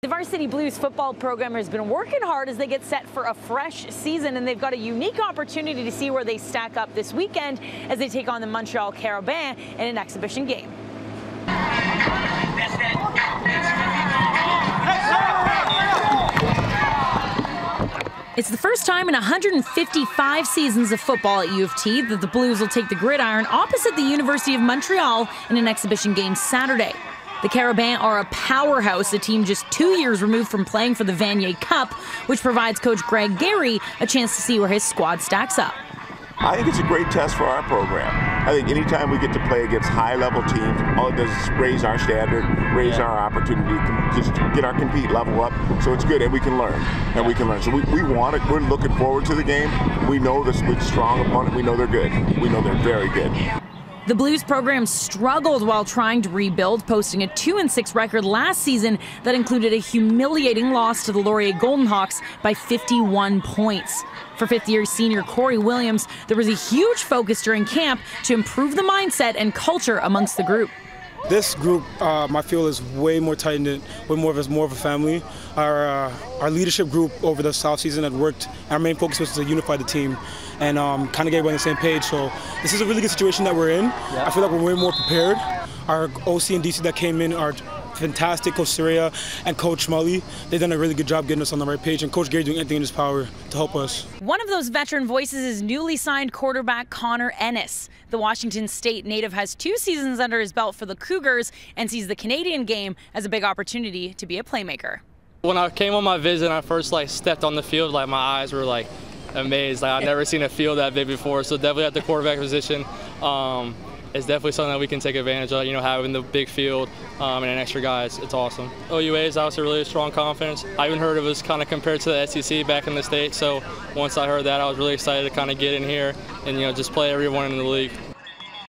The Varsity Blues football program has been working hard as they get set for a fresh season, and they've got a unique opportunity to see where they stack up this weekend as they take on the Montreal Carabins in an exhibition game. It's the first time in 155 seasons of football at U of T that the Blues will take the gridiron opposite the University of Montreal in an exhibition game Saturday. The Carabins are a powerhouse, a team just two years removed from playing for the Vanier Cup, which provides coach Greg Gary a chance to see where his squad stacks up. I think it's a great test for our program. I think anytime we get to play against high-level teams, all it does is raise our standard, raise yeah. our opportunity, just get our compete level up. So it's good, and we can learn, and we can learn. So we, we want it. We're looking forward to the game. We know this with strong opponent. We know they're good. We know they're very good. The Blues program struggled while trying to rebuild, posting a 2 6 record last season that included a humiliating loss to the Laurier Golden Hawks by 51 points. For fifth year senior Corey Williams, there was a huge focus during camp to improve the mindset and culture amongst the group. This group, um, I feel, is way more tight knit, way more of a more of a family. Our uh, our leadership group over the south season had worked. Our main focus was to unify the team and um, kind of get everybody on the same page. So this is a really good situation that we're in. Yeah. I feel like we're way more prepared. Our OC and DC that came in are fantastic. Coach Syria and Coach Mully, they've done a really good job getting us on the right page, and Coach Gary doing anything in his power to help us. One of those veteran voices is newly signed quarterback Connor Ennis. The Washington State native has two seasons under his belt for the Cougars and sees the Canadian game as a big opportunity to be a playmaker. When I came on my visit and I first like stepped on the field, like my eyes were like amazed. Like I've never seen a field that big before. So definitely at the quarterback position. Um, it's definitely something that we can take advantage of. You know, having the big field um, and an extra guys, it's awesome. OUA is obviously really strong conference. I even heard it was kind of compared to the SEC back in the state. So once I heard that, I was really excited to kind of get in here and you know just play everyone in the league.